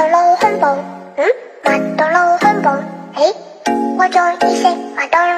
麦当劳汉堡，麦当劳汉堡，哎，我叫一声麦当。